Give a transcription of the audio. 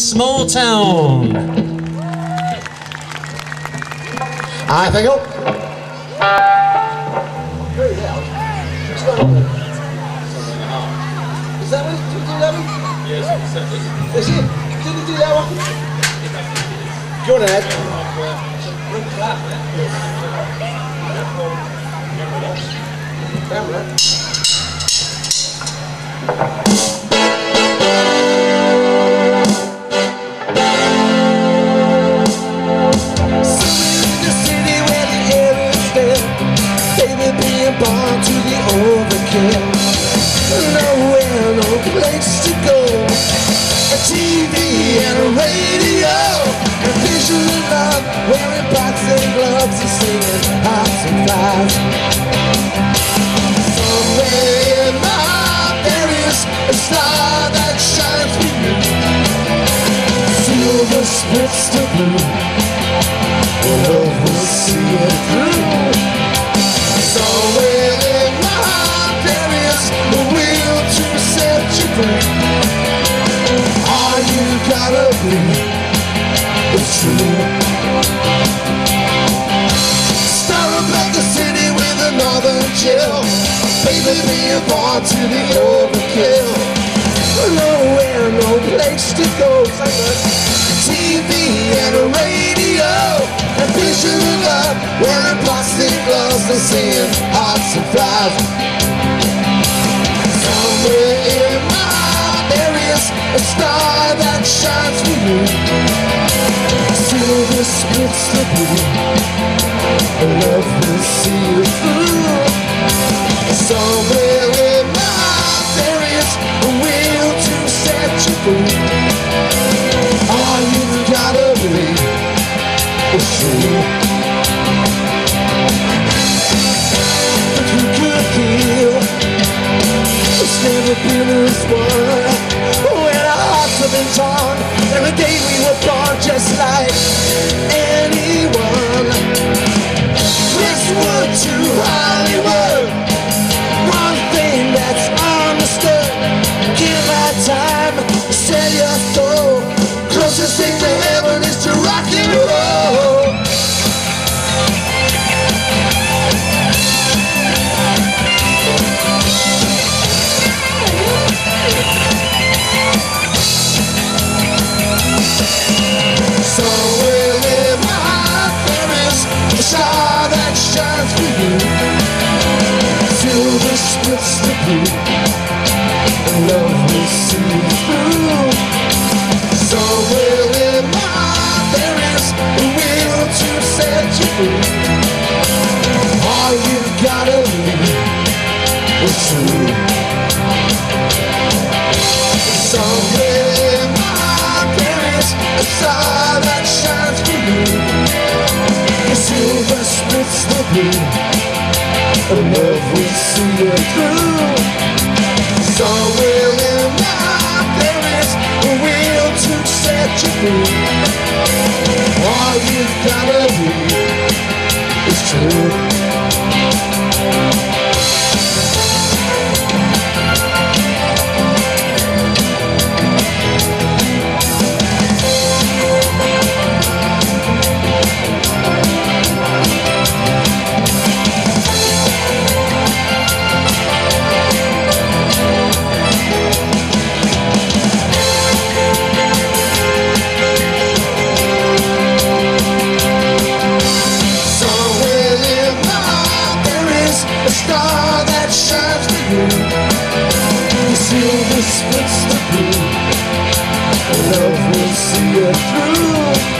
Small town. I think oh. Is that one? Did you do that one? Yes, Is it? Did you do that one? Go on ahead. Camera. Baby, being born to the overkill. Nowhere, no place to go. A TV and a radio. A vision of love, wearing boxing gloves and singing hearts and flies. Free. All you gotta be is true. Star of the city with a northern chill. Baby, being born to the overkill. Nowhere, no place to go. TV and a radio. A vision of love, wearing plastic gloves and seeing hearts and flies. Somewhere in my is a star that shines for you. Silver splits the blue, love will see you through. Somewhere in my heart there is a will to set you free. All you gotta believe is true. But who could feel it's never been this one? Hollywood, the love will see through. Will to set you free. All you gotta is true. Somewhere in my a star that shines for you. Silver splits the blue, love see you through. Set that shines for you. The silver splits the blue, love will see it through.